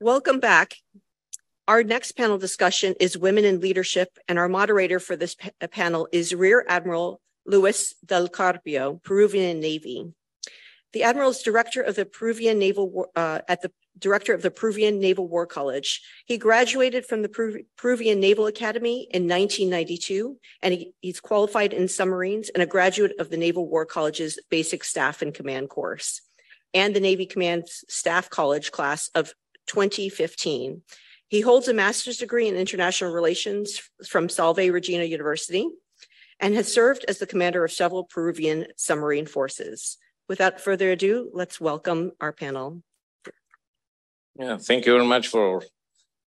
Welcome back. Our next panel discussion is Women in Leadership, and our moderator for this panel is Rear Admiral Luis del Carpio, Peruvian Navy. The Admiral is director of the Peruvian Naval uh, at the director of the Peruvian Naval War College. He graduated from the Peru- Peruvian Naval Academy in 1992, and he, he's qualified in submarines and a graduate of the Naval War College's Basic Staff and Command course and the Navy Command Staff College class of 2015. He holds a master's degree in international relations from Salve Regina University and has served as the commander of several Peruvian submarine forces. Without further ado, let's welcome our panel. Yeah, thank you very much for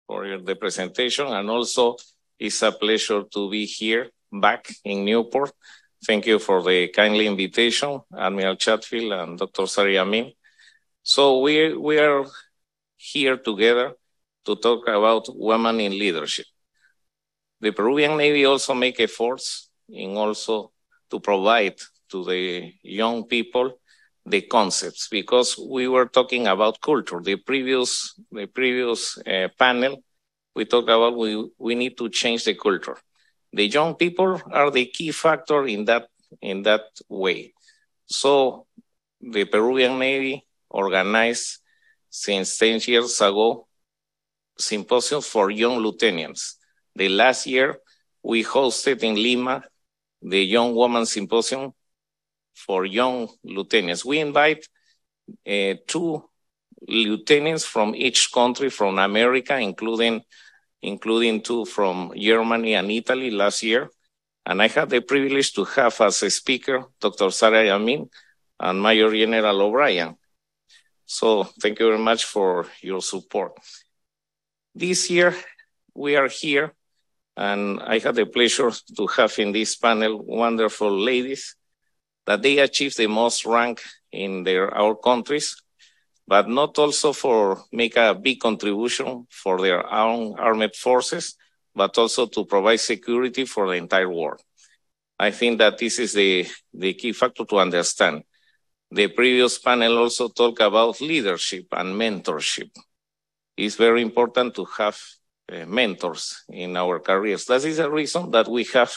for your, the presentation, and also it's a pleasure to be here back in Newport. Thank you for the kindly invitation, Admiral Chatfield and Dr. Saira Yamin. So we we are here together to talk about women in leadership. The Peruvian Navy also make efforts in also to provide to the young people the concepts because we were talking about culture. The previous the previous uh, panel we talked about we we need to change the culture. The young people are the key factor in that in that way. So the Peruvian Navy organized since 10 years ago symposium for young lieutenants. The last year we hosted in Lima the Young Woman Symposium for young lieutenants. We invite uh, two lieutenants from each country from America, including including two from Germany and Italy last year. And I had the privilege to have as a speaker Dr. Saira Yamin and Major General O'Brien. So thank you very much for your support. This year we are here and I had the pleasure to have in this panel wonderful ladies that they achieve the most rank in their our countries, but not also for make a big contribution for their own armed forces, but also to provide security for the entire world. I think that this is the, the key factor to understand. The previous panel also talked about leadership and mentorship. It's very important to have uh, mentors in our careers. That is the reason that we have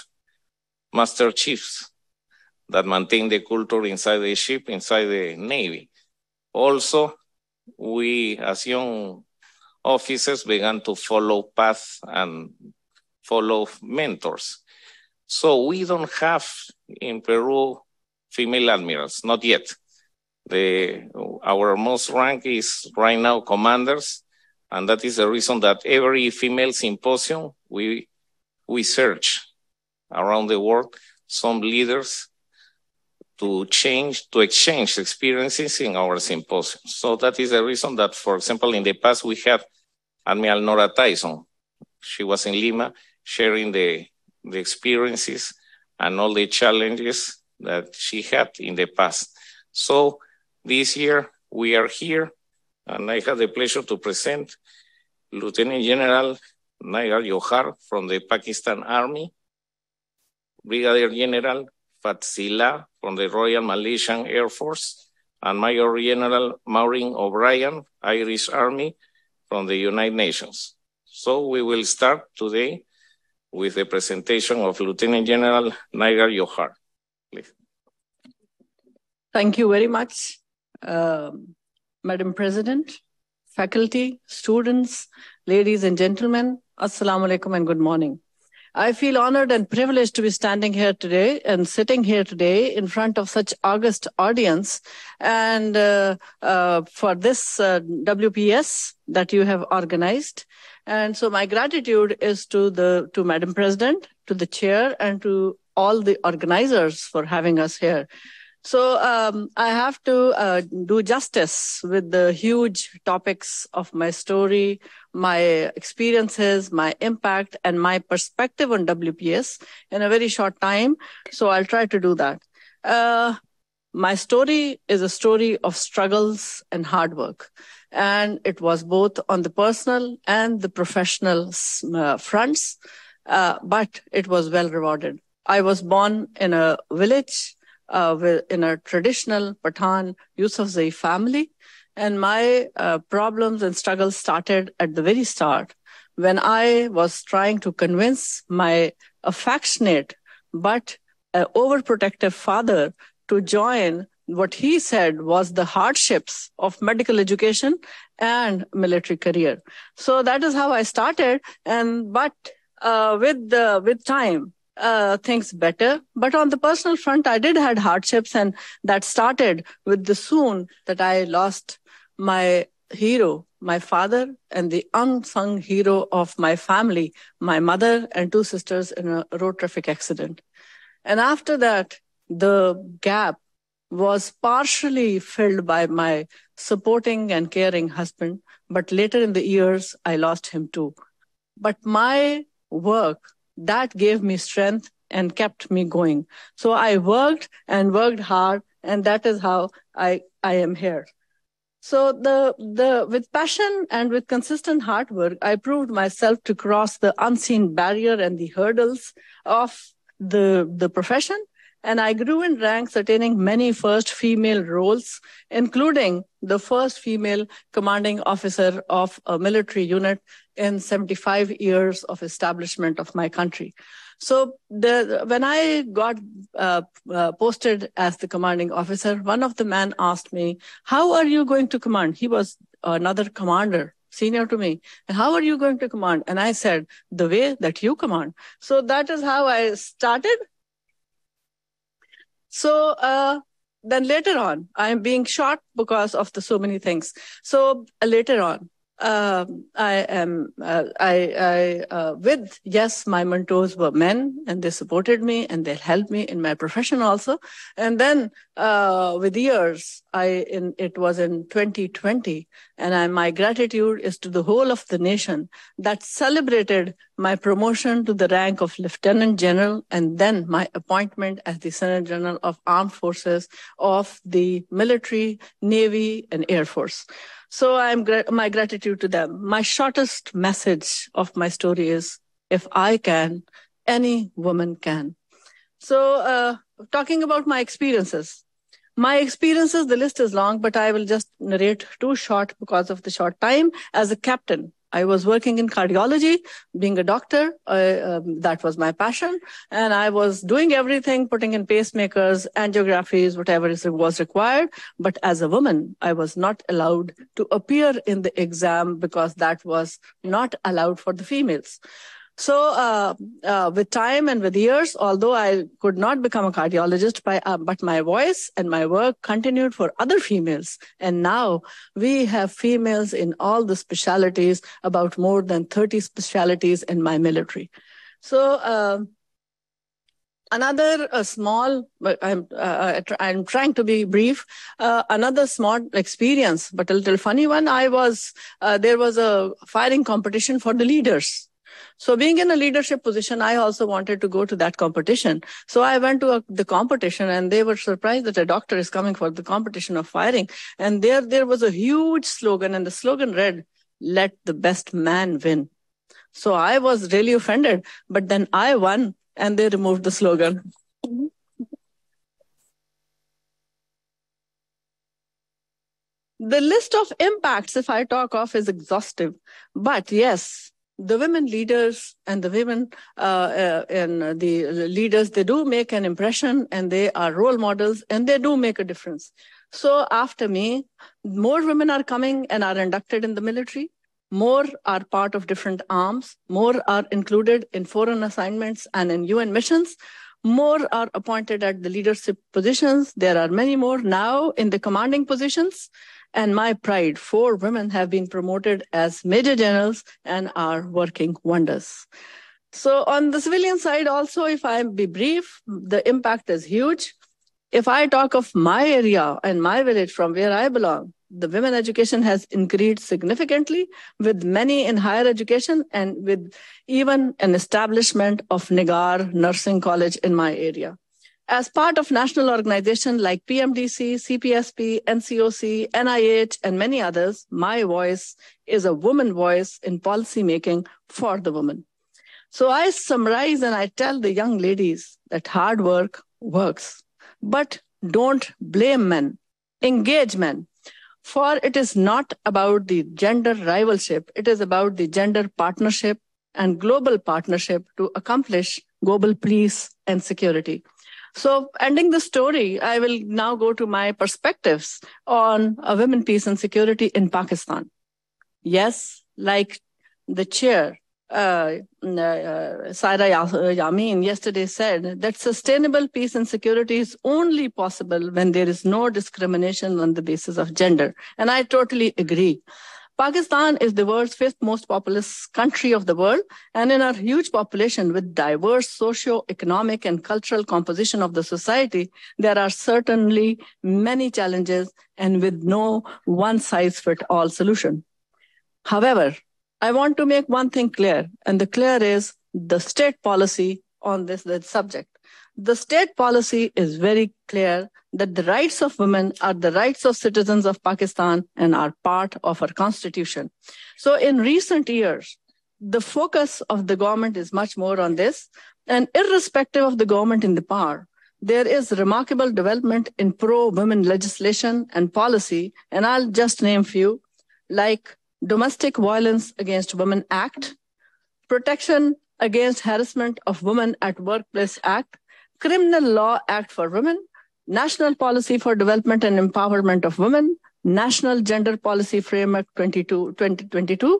master chiefs that maintain the culture inside the ship, inside the Navy. Also, we as young officers began to follow path and follow mentors. So we don't have in Peru female admirals, not yet. The, our most rank is right now commanders, and that is the reason that every female symposium we we search around the world some leaders to change, to exchange experiences in our symposium. So that is the reason that, for example, in the past we had Admiral Nora Tyson. She was in Lima sharing the, the experiences and all the challenges that she had in the past. So this year we are here and I have the pleasure to present Lieutenant General Nigar Johar from the Pakistan Army, Brigadier General Fadzillah from the Royal Malaysian Air Force, and Major General Maureen O'Brien, Irish Army from the United Nations. So we will start today with the presentation of Lieutenant General Nigar Johar. Please. Thank you very much, uh, Madam President, faculty, students, ladies and gentlemen. Assalamu alaikum and good morning. I feel honored and privileged to be standing here today and sitting here today in front of such august audience and uh, uh, for this uh, WPS that you have organized. And so my gratitude is to the to Madam President, to the chair, and to all the organizers for having us here. So um, I have to uh, do justice with the huge topics of my story, my experiences, my impact, and my perspective on WPS in a very short time. So I'll try to do that. Uh, my story is a story of struggles and hard work. And it was both on the personal and the professional uh, fronts, uh, but it was well rewarded. I was born in a village uh, in a traditional Pathan Yusufzai family. And my uh, problems and struggles started at the very start when I was trying to convince my affectionate but uh, overprotective father to join what he said was the hardships of medical education and military career. So that is how I started. And but uh, with the with time, uh, things better. But on the personal front, I did had hardships, and that started with the soon that I lost my hero, my father, and the unsung hero of my family, my mother and two sisters in a road traffic accident. And after that, the gap was partially filled by my supporting and caring husband. But later in the years, I lost him too. But my work that gave me strength and kept me going. So I worked and worked hard, and that is how I, I am here. So the, the, with passion and with consistent hard work, I proved myself to cross the unseen barrier and the hurdles of the, the profession. And I grew in ranks, attaining many first female roles, including the first female commanding officer of a military unit in 75 years of establishment of my country. So the, when I got uh, uh, posted as the commanding officer, one of the men asked me, how are you going to command? He was another commander senior to me. And how are you going to command? And I said, the way that you command. So that is how I started. So, uh, then later on, I am being shot because of the so many things. So uh, later on, uh, I am, uh, I, I, uh, with, yes, my mentors were men and they supported me and they helped me in my profession also. And then, uh, with years, I, in, it was in 2020 and I, my gratitude is to the whole of the nation that celebrated my promotion to the rank of Lieutenant General and then my appointment as the Surgeon General of Armed Forces of the military, Navy and Air Force. So I'm my gratitude to them. My shortest message of my story is, if I can, any woman can. So, uh, talking about my experiences, my experiences, the list is long, but I will just narrate two short because of the short time. As a captain, I was working in cardiology, being a doctor. Uh, um, that was my passion. And I was doing everything, putting in pacemakers, angiographies, whatever was required. But as a woman, I was not allowed to appear in the exam because that was not allowed for the females. So, uh, uh, with time and with years, although I could not become a cardiologist, by, uh, but my voice and my work continued for other females. And now we have females in all the specialties, about more than 30 specialties in my military. So, uh, another small i'm uh, i'm trying to be brief uh, another small experience but a little funny one i was uh, there was a firing competition for the leaders so being in a leadership position, I also wanted to go to that competition. So I went to a, the competition and they were surprised that a doctor is coming for the competition of firing. And there, there was a huge slogan and the slogan read, let the best man win. So I was really offended, but then I won and they removed the slogan. the list of impacts, if I talk of, is exhaustive. But yes, the women leaders and the women uh, uh, and the leaders, they do make an impression and they are role models and they do make a difference. So after me, more women are coming and are inducted in the military. More are part of different arms. More are included in foreign assignments and in UN missions. More are appointed at the leadership positions. There are many more now in the commanding positions and my pride, four women have been promoted as major generals and are working wonders. So on the civilian side also, if I be brief, the impact is huge. If I talk of my area and my village from where I belong, the women education has increased significantly with many in higher education and with even an establishment of Nigar Nursing College in my area. As part of national organizations like PMDC, CPSP, NCOC, NIH, and many others, my voice is a woman voice in policy making for the woman. So I summarize and I tell the young ladies that hard work works, but don't blame men, engage men. For it is not about the gender rivalship, it is about the gender partnership and global partnership to accomplish global peace and security. So, ending the story, I will now go to my perspectives on women, peace, and security in Pakistan. Yes, like the chair, uh, uh, Saira Yamin yesterday said that sustainable peace and security is only possible when there is no discrimination on the basis of gender. And I totally agree. Pakistan is the world's fifth most populous country of the world. And in our huge population with diverse socio-economic and cultural composition of the society, there are certainly many challenges and with no one size fit all solution. However, I want to make one thing clear, and the clear is the state policy on this subject. The state policy is very clear that the rights of women are the rights of citizens of Pakistan and are part of our constitution. So in recent years, the focus of the government is much more on this. And irrespective of the government in the power, there is remarkable development in pro-women legislation and policy. And I'll just name few like Domestic Violence Against Women Act, Protection Against Harassment of Women at Workplace Act, Criminal Law Act for Women, National Policy for Development and Empowerment of Women, National Gender Policy Framework 22, 2022.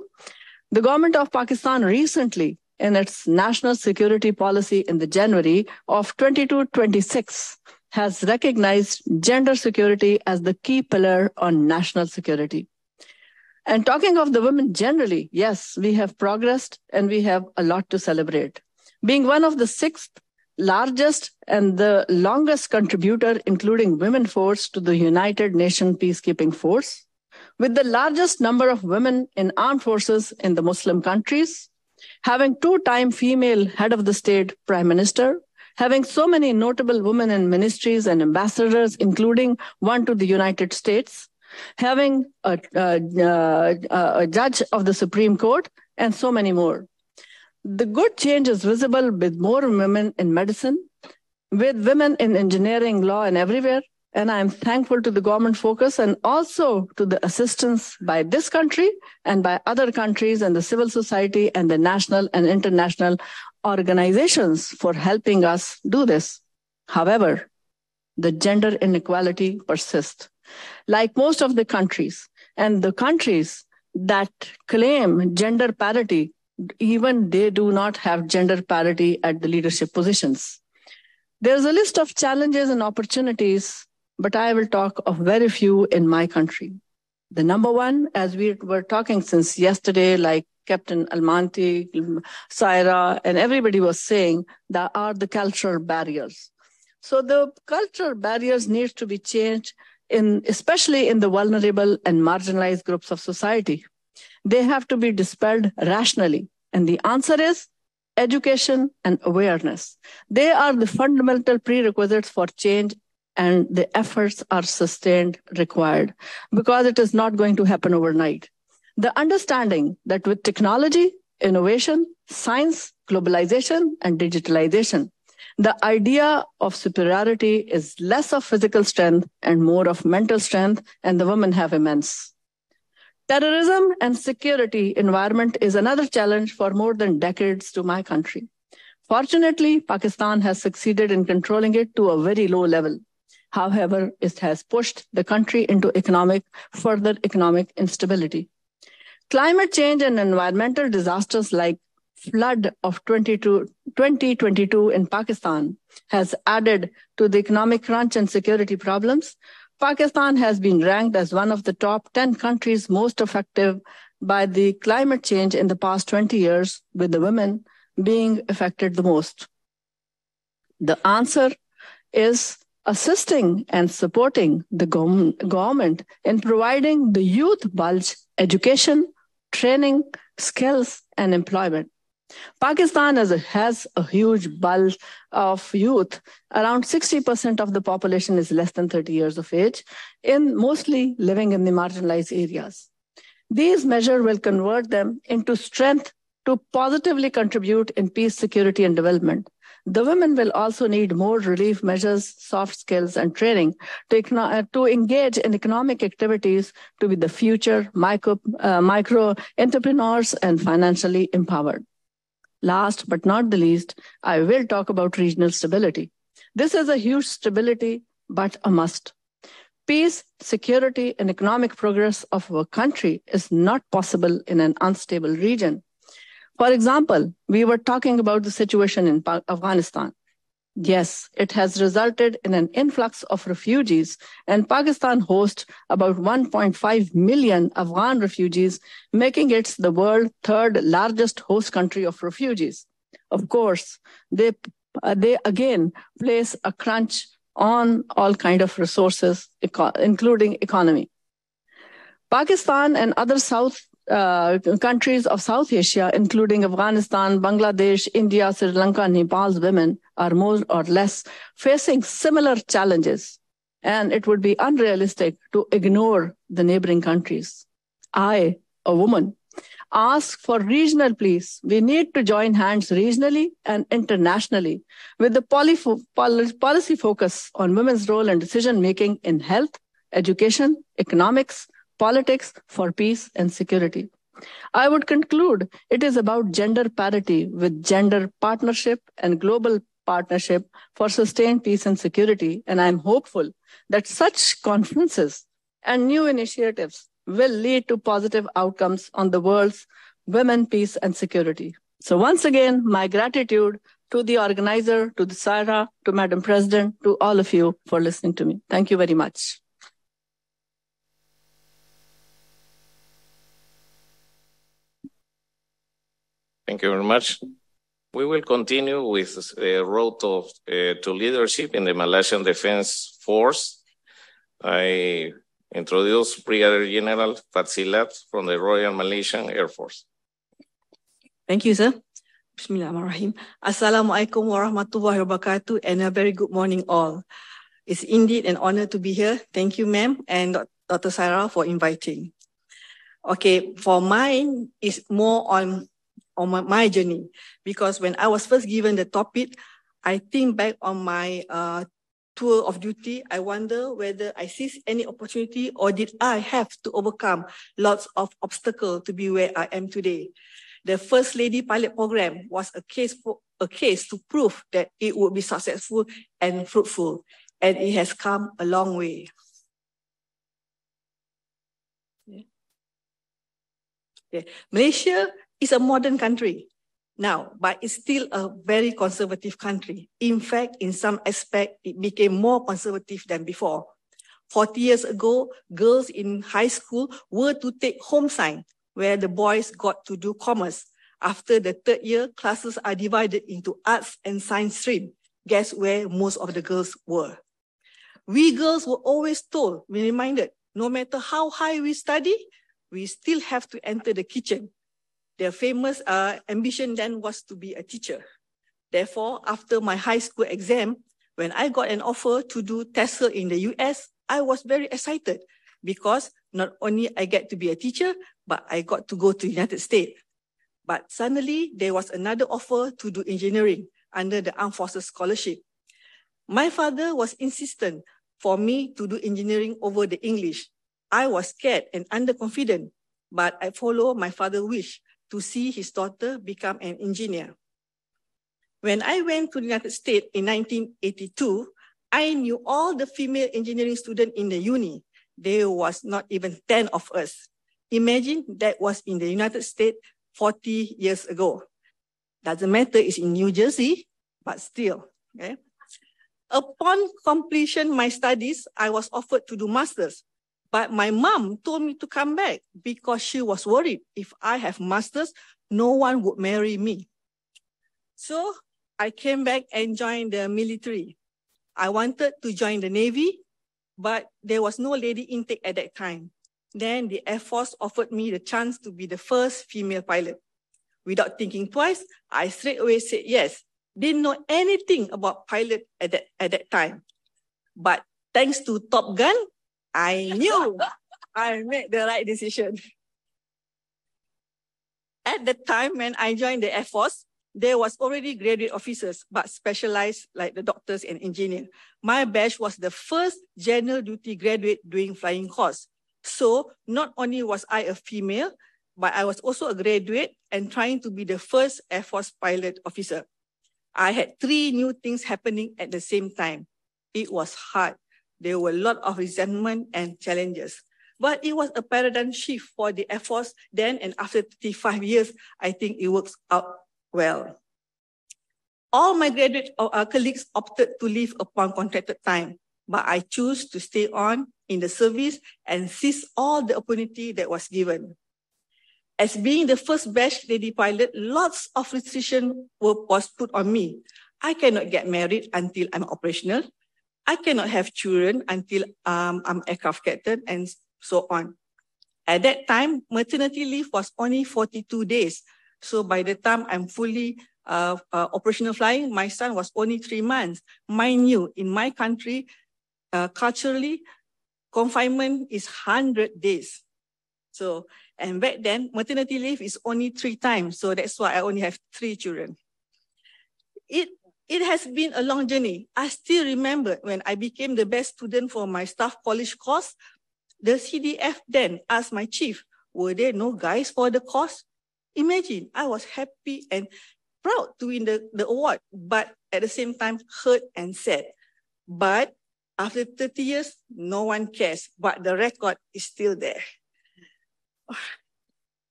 The government of Pakistan recently, in its national security policy in the January of 2226, has recognized gender security as the key pillar on national security. And talking of the women generally, yes, we have progressed and we have a lot to celebrate. Being one of the sixth largest and the longest contributor, including women force to the United Nations peacekeeping force, with the largest number of women in armed forces in the Muslim countries, having two-time female head of the state prime minister, having so many notable women in ministries and ambassadors, including one to the United States, having a, a, a judge of the Supreme Court, and so many more. The good change is visible with more women in medicine, with women in engineering, law, and everywhere. And I'm thankful to the government focus and also to the assistance by this country and by other countries and the civil society and the national and international organizations for helping us do this. However, the gender inequality persists. Like most of the countries, and the countries that claim gender parity, even they do not have gender parity at the leadership positions. There's a list of challenges and opportunities, but I will talk of very few in my country. The number one, as we were talking since yesterday, like Captain Almanti, Saira, and everybody was saying, that are the cultural barriers. So the cultural barriers need to be changed in, especially in the vulnerable and marginalized groups of society. They have to be dispelled rationally. And the answer is education and awareness. They are the fundamental prerequisites for change and the efforts are sustained required because it is not going to happen overnight. The understanding that with technology, innovation, science, globalization, and digitalization, the idea of superiority is less of physical strength and more of mental strength, and the women have immense. Terrorism and security environment is another challenge for more than decades to my country. Fortunately, Pakistan has succeeded in controlling it to a very low level. However, it has pushed the country into economic, further economic instability. Climate change and environmental disasters like flood of 2022 in Pakistan has added to the economic crunch and security problems. Pakistan has been ranked as one of the top 10 countries most affected by the climate change in the past 20 years, with the women being affected the most. The answer is assisting and supporting the government in providing the youth bulge education, training, skills, and employment. Pakistan has a, has a huge bulk of youth. Around 60% of the population is less than 30 years of age, in mostly living in the marginalized areas. These measures will convert them into strength to positively contribute in peace, security, and development. The women will also need more relief measures, soft skills, and training to, uh, to engage in economic activities to be the future micro, uh, micro entrepreneurs and financially empowered. Last but not the least, I will talk about regional stability. This is a huge stability, but a must. Peace, security, and economic progress of a country is not possible in an unstable region. For example, we were talking about the situation in Afghanistan. Yes, it has resulted in an influx of refugees, and Pakistan hosts about 1.5 million Afghan refugees, making it the world's third largest host country of refugees. Of course, they, uh, they again place a crunch on all kind of resources, including economy. Pakistan and other South uh, countries of South Asia, including Afghanistan, Bangladesh, India, Sri Lanka, Nepal's women are more or less facing similar challenges. And it would be unrealistic to ignore the neighboring countries. I, a woman, ask for regional peace. We need to join hands regionally and internationally with the policy focus on women's role and decision making in health, education, economics, politics for peace and security. I would conclude it is about gender parity with gender partnership and global partnership for sustained peace and security. And I'm hopeful that such conferences and new initiatives will lead to positive outcomes on the world's women, peace, and security. So once again, my gratitude to the organizer, to the Saira, to Madam President, to all of you for listening to me. Thank you very much. Thank you very much. We will continue with the road of, uh, to leadership in the Malaysian Defense Force. I introduce Brigadier General Fadzillah from the Royal Malaysian Air Force. Thank you, sir. Bismillahirrahmanirrahim. Assalamualaikum warahmatullahi wabarakatuh and a very good morning all. It's indeed an honor to be here. Thank you, ma'am, and Dr. Sarah for inviting. Okay, for mine is more on on my, my journey because when I was first given the topic, I think back on my uh, tour of duty, I wonder whether I seized any opportunity or did I have to overcome lots of obstacles to be where I am today. The First Lady Pilot Program was a case for, a case to prove that it would be successful and fruitful, and it has come a long way. Yeah. Yeah. Malaysia is a modern country now, but it's still a very conservative country. In fact, in some aspect, it became more conservative than before. 40 years ago, girls in high school were to take home science, where the boys got to do commerce. After the third year, classes are divided into arts and science stream. Guess where most of the girls were? We girls were always told, we reminded, no matter how high we study, we still have to enter the kitchen their famous uh, ambition then was to be a teacher. Therefore, after my high school exam, when I got an offer to do TESOL in the US, I was very excited because not only I get to be a teacher, but I got to go to the United States. But suddenly there was another offer to do engineering under the Armed Forces Scholarship. My father was insistent for me to do engineering over the English. I was scared and underconfident, but I followed my father's wish to see his daughter become an engineer. When I went to the United States in 1982, I knew all the female engineering students in the uni. There was not even 10 of us. Imagine that was in the United States 40 years ago. Doesn't matter, it's in New Jersey, but still. Okay? Upon completion my studies, I was offered to do masters but my mom told me to come back because she was worried if I have masters, no one would marry me. So I came back and joined the military. I wanted to join the Navy, but there was no lady intake at that time. Then the Air Force offered me the chance to be the first female pilot. Without thinking twice, I straight away said yes. Didn't know anything about pilot at that, at that time. But thanks to Top Gun, I knew I made the right decision. At the time when I joined the Air Force, there was already graduate officers, but specialized like the doctors and engineers. My batch was the first general duty graduate doing flying course. So not only was I a female, but I was also a graduate and trying to be the first Air Force pilot officer. I had three new things happening at the same time. It was hard. There were a lot of resentment and challenges. But it was a paradigm shift for the Air Force then, and after 35 years, I think it works out well. All my graduate uh, colleagues opted to leave upon contracted time, but I chose to stay on in the service and seize all the opportunity that was given. As being the first batch lady pilot, lots of restriction was put on me. I cannot get married until I'm operational. I cannot have children until um, I'm aircraft captain and so on. At that time, maternity leave was only 42 days. So by the time I'm fully uh, uh, operational flying, my son was only three months. Mind you, in my country, uh, culturally, confinement is 100 days. So, and back then, maternity leave is only three times. So that's why I only have three children. It, it has been a long journey. I still remember when I became the best student for my staff college course, the CDF then asked my chief, were there no guys for the course? Imagine, I was happy and proud to win the, the award, but at the same time hurt and sad. But after 30 years, no one cares, but the record is still there.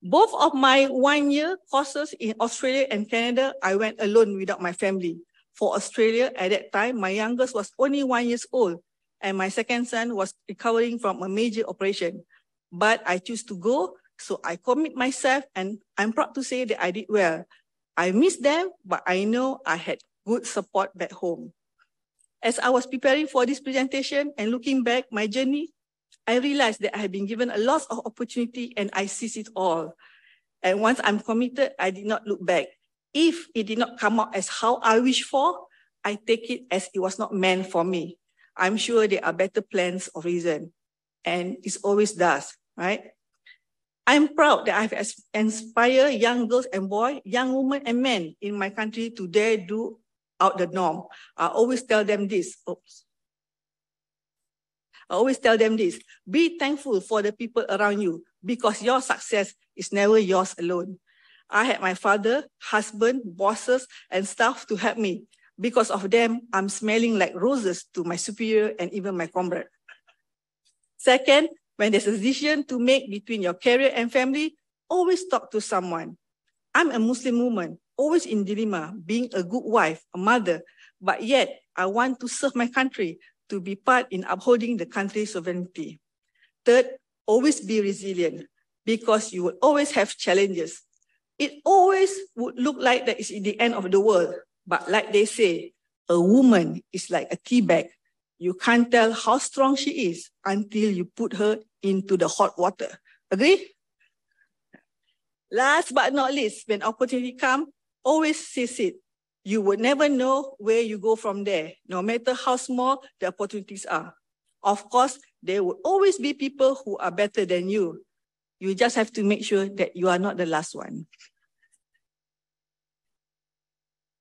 Both of my one year courses in Australia and Canada, I went alone without my family. For Australia, at that time, my youngest was only one years old, and my second son was recovering from a major operation. But I choose to go so I commit myself and I'm proud to say that I did well. I miss them, but I know I had good support back home. As I was preparing for this presentation and looking back my journey, I realized that I had been given a lot of opportunity and I seized it all. And once I'm committed, I did not look back. If it did not come out as how I wish for, I take it as it was not meant for me. I'm sure there are better plans or reason. And it always does, right? I'm proud that I've inspired young girls and boys, young women and men in my country to dare do out the norm. I always tell them this. Oops. I always tell them this. Be thankful for the people around you because your success is never yours alone. I had my father, husband, bosses, and staff to help me. Because of them, I'm smelling like roses to my superior and even my comrade. Second, when there's a decision to make between your career and family, always talk to someone. I'm a Muslim woman, always in dilemma, being a good wife, a mother, but yet I want to serve my country to be part in upholding the country's sovereignty. Third, always be resilient because you will always have challenges. It always would look like that it's the end of the world. But like they say, a woman is like a tea bag. You can't tell how strong she is until you put her into the hot water. Agree? Last but not least, when opportunity come, always seize it. You would never know where you go from there, no matter how small the opportunities are. Of course, there will always be people who are better than you. You just have to make sure that you are not the last one.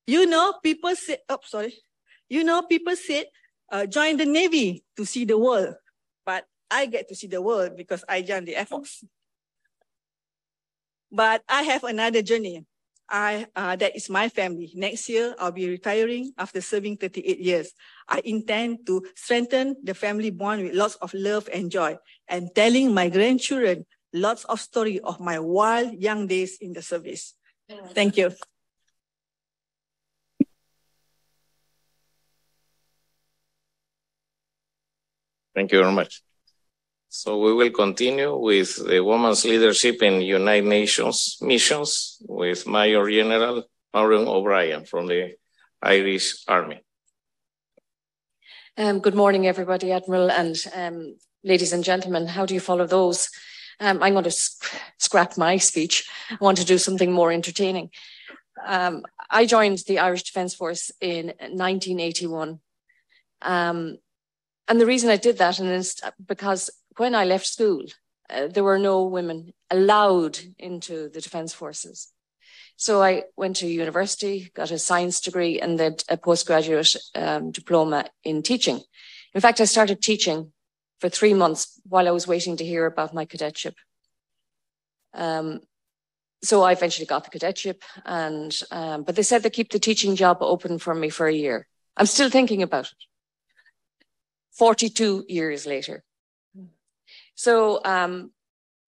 You know, people say, oh, sorry. You know, people said uh, join the Navy to see the world. But I get to see the world because I joined the Air Force. But I have another journey. I, uh, that is my family. Next year, I'll be retiring after serving 38 years. I intend to strengthen the family bond with lots of love and joy and telling my grandchildren lots of story of my wild young days in the service. Thank you. Thank you very much. So we will continue with the women's leadership in United Nations missions with Major General Maureen O'Brien from the Irish Army. Um, good morning, everybody, Admiral and um, ladies and gentlemen. How do you follow those? Um, I'm going to sc scrap my speech. I want to do something more entertaining. Um, I joined the Irish Defence Force in 1981. Um, and the reason I did that is because when I left school, uh, there were no women allowed into the Defence Forces. So I went to university, got a science degree, and then a postgraduate um, diploma in teaching. In fact, I started teaching for three months while I was waiting to hear about my cadetship. Um, so I eventually got the cadetship, and um, but they said they keep the teaching job open for me for a year. I'm still thinking about it. 42 years later. So um,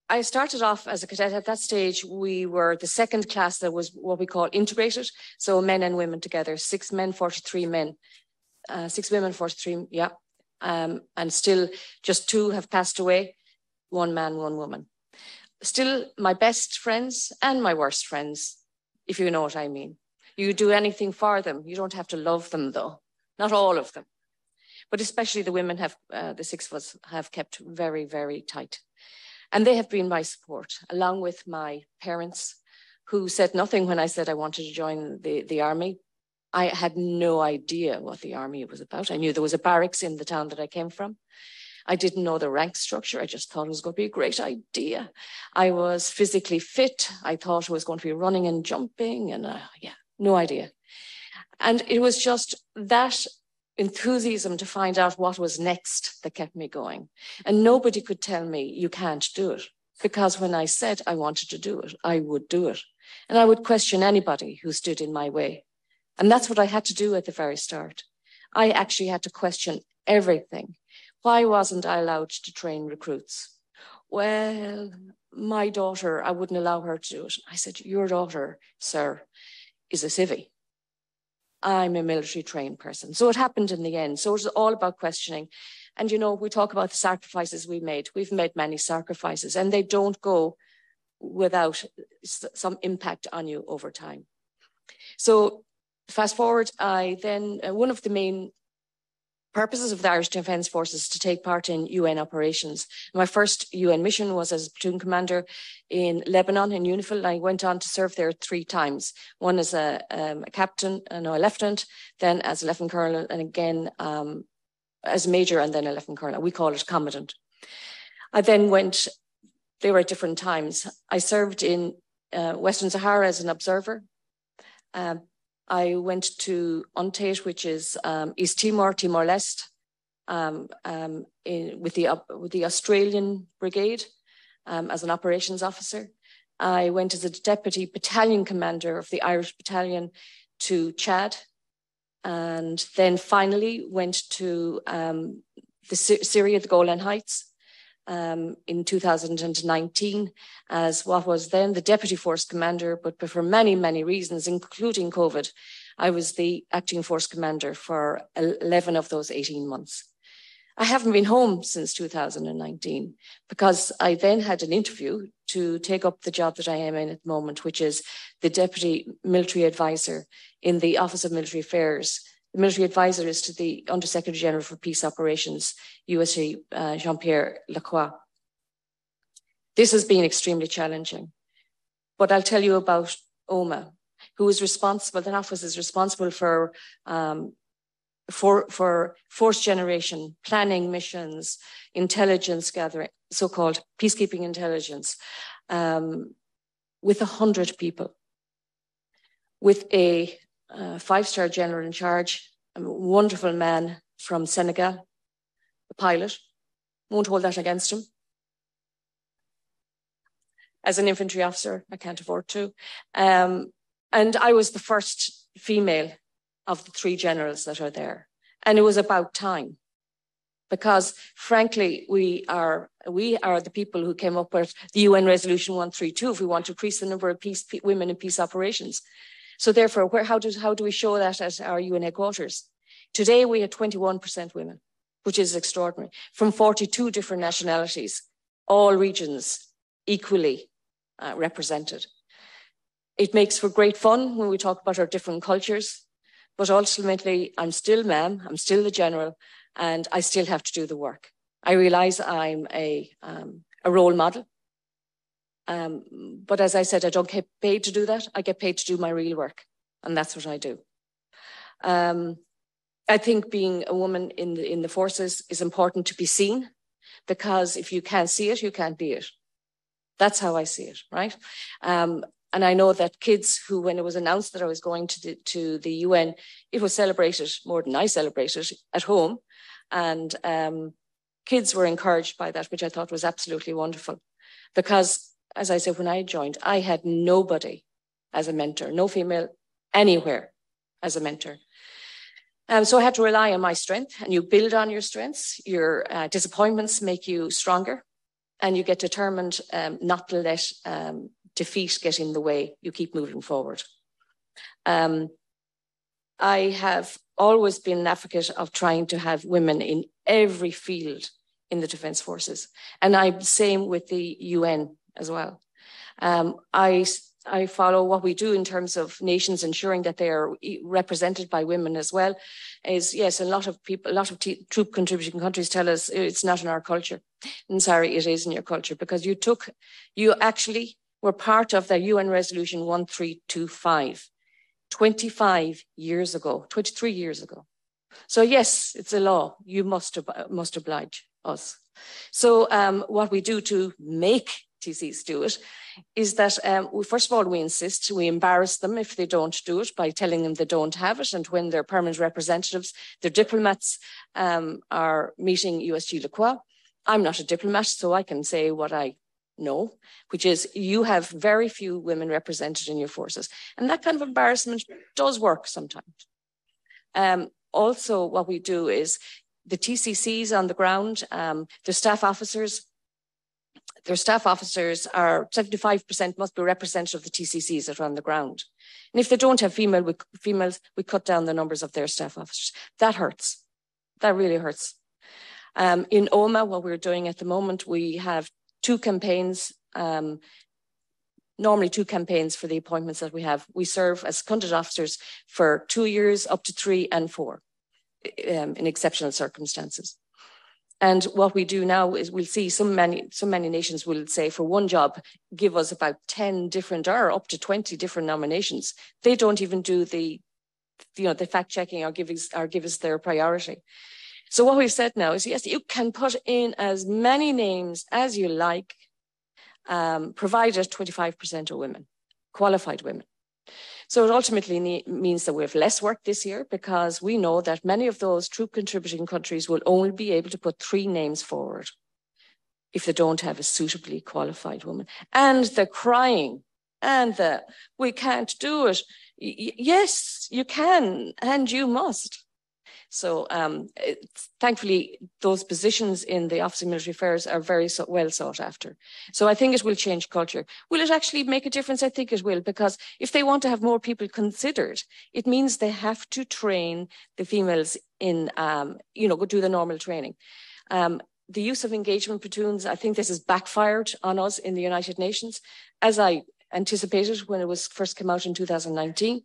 I started off as a cadet. At that stage, we were the second class that was what we call integrated. So men and women together, six men, 43 men, uh, six women, 43, yeah. Um, and still just two have passed away, one man, one woman. Still my best friends and my worst friends, if you know what I mean. You do anything for them. You don't have to love them though. Not all of them. But especially the women have, uh, the six of us have kept very, very tight. And they have been my support, along with my parents, who said nothing when I said I wanted to join the, the army. I had no idea what the army was about. I knew there was a barracks in the town that I came from. I didn't know the rank structure. I just thought it was going to be a great idea. I was physically fit. I thought it was going to be running and jumping, and uh, yeah, no idea. And it was just that enthusiasm to find out what was next that kept me going. And nobody could tell me, you can't do it. Because when I said I wanted to do it, I would do it. And I would question anybody who stood in my way. And that's what I had to do at the very start. I actually had to question everything. Why wasn't I allowed to train recruits? Well, my daughter, I wouldn't allow her to do it. I said, Your daughter, sir, is a civvy. I'm a military trained person. So it happened in the end. So it was all about questioning. And, you know, we talk about the sacrifices we made. We've made many sacrifices and they don't go without some impact on you over time. So fast forward, I then, uh, one of the main purposes of the Irish Defence Forces to take part in UN operations. My first UN mission was as platoon commander in Lebanon in UNIFIL. I went on to serve there three times. One as a, um, a captain, uh, no, a lieutenant, then as a lieutenant colonel, and again um, as a major, and then a lieutenant colonel. We call it commandant. I then went. They were at different times. I served in uh, Western Sahara as an observer. Um, I went to UNTAET, which is um, East Timor, Timor Leste, um, um, with, the, uh, with the Australian Brigade um, as an operations officer. I went as a deputy battalion commander of the Irish Battalion to Chad, and then finally went to um, the Syria, the Golan Heights, um, in 2019 as what was then the deputy force commander, but for many, many reasons, including COVID, I was the acting force commander for 11 of those 18 months. I haven't been home since 2019 because I then had an interview to take up the job that I am in at the moment, which is the deputy military advisor in the Office of Military Affairs the military advisor is to the Undersecretary General for Peace Operations, USA uh, Jean-Pierre Lacroix. This has been extremely challenging, but I'll tell you about OMA, who is responsible, the office is responsible for, um, for, for force generation, planning missions, intelligence gathering, so-called peacekeeping intelligence, um, with a hundred people, with a uh, five-star general in charge, a wonderful man from Senegal, a pilot. Won't hold that against him. As an infantry officer, I can't afford to. Um, and I was the first female of the three generals that are there. And it was about time. Because frankly, we are we are the people who came up with the UN Resolution 132 if we want to increase the number of peace, women in peace operations. So therefore, where, how, does, how do we show that at our UN headquarters? Today, we had 21% women, which is extraordinary, from 42 different nationalities, all regions equally uh, represented. It makes for great fun when we talk about our different cultures, but ultimately, I'm still ma'am, I'm still the general, and I still have to do the work. I realize I'm a, um, a role model um, but as I said, I don't get paid to do that. I get paid to do my real work, and that's what I do. Um, I think being a woman in the in the forces is important to be seen, because if you can't see it, you can't be it. That's how I see it, right? Um, and I know that kids who, when it was announced that I was going to the, to the UN, it was celebrated more than I celebrated at home. And um, kids were encouraged by that, which I thought was absolutely wonderful. Because, as I said, when I joined, I had nobody as a mentor, no female anywhere as a mentor. Um, so I had to rely on my strength, and you build on your strengths. Your uh, disappointments make you stronger, and you get determined um, not to let um, defeat get in the way. You keep moving forward. Um, I have always been an advocate of trying to have women in every field in the defence forces, and I'm same with the UN as well. Um, I I follow what we do in terms of nations ensuring that they are represented by women as well. Is yes, a lot of people, a lot of troop contributing countries tell us it's not in our culture. And sorry, it is in your culture because you took, you actually were part of the UN resolution 1325 25 years ago, 23 years ago. So yes, it's a law. You must, must oblige us. So um, what we do to make TCs do it is that um, we, first of all we insist we embarrass them if they don't do it by telling them they don't have it and when their permanent representatives their diplomats um, are meeting USG Lacroix I'm not a diplomat so I can say what I know which is you have very few women represented in your forces and that kind of embarrassment does work sometimes. Um, also what we do is the TCCs on the ground, um, the staff officers their staff officers are 75% must be representative of the TCCs that are on the ground. And if they don't have female, we, females, we cut down the numbers of their staff officers. That hurts. That really hurts. Um, in OMA, what we're doing at the moment, we have two campaigns, um, normally two campaigns for the appointments that we have. We serve as seconded officers for two years, up to three and four um, in exceptional circumstances. And what we do now is we'll see so many, so many nations will say for one job, give us about 10 different or up to 20 different nominations. They don't even do the, you know, the fact checking or give us, or give us their priority. So what we've said now is yes, you can put in as many names as you like, um, provided 25% are women, qualified women. So it ultimately ne- means that we have less work this year because we know that many of those troop contributing countries will only be able to put three names forward if they don't have a suitably qualified woman. And the crying and the we can't do it. Y- yes, you can and you must. So um, thankfully, those positions in the Office of Military Affairs are very so, well sought after. So I think it will change culture. Will it actually make a difference? I think it will, because if they want to have more people considered, it means they have to train the females in, um, you know, do the normal training. Um, the use of engagement platoons, I think this has backfired on us in the United Nations, as I anticipated when it was first came out in 2019.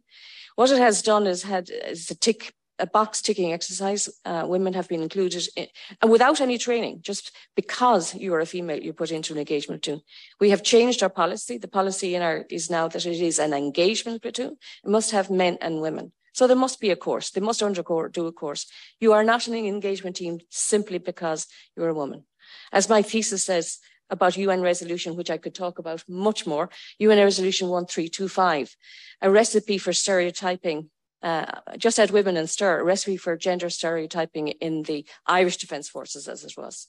What it has done is had is a tick a box ticking exercise. Uh, women have been included in, and without any training, just because you are a female, you're put into an engagement platoon. We have changed our policy. The policy in our is now that it is an engagement platoon. It must have men and women. So there must be a course. They must undergo do a course. You are not an engagement team simply because you're a woman. As my thesis says about UN resolution, which I could talk about much more, UN resolution 1325, a recipe for stereotyping uh, just had women in stir, a recipe for gender stereotyping in the Irish Defence Forces as it was.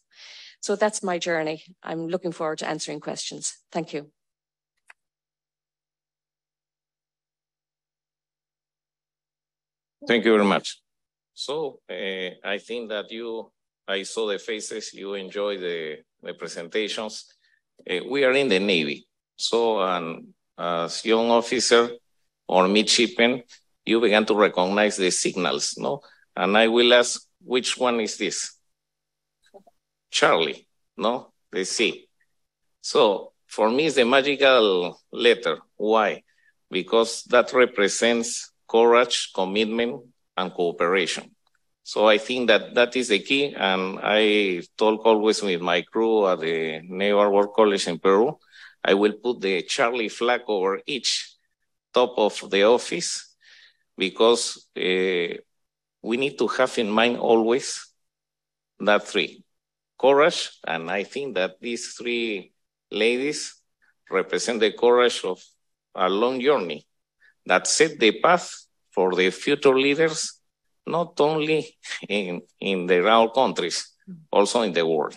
So that's my journey. I'm looking forward to answering questions. Thank you. Thank you very much. So uh, I think that you, I saw the faces, you enjoy the, the presentations. Uh, we are in the Navy. So um, as young officer or midshipman, you began to recognize the signals, no? And I will ask, which one is this? Charlie, no? The C. So for me, it's the magical letter. Why? Because that represents courage, commitment, and cooperation. So I think that that is the key. And I talk always with my crew at the Naval War College in Peru. I will put the Charlie flag over each top of the office because uh, we need to have in mind always that three courage. And I think that these three ladies represent the courage of a long journey that set the path for the future leaders, not only in, in their own countries, also in the world.